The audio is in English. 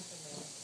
information.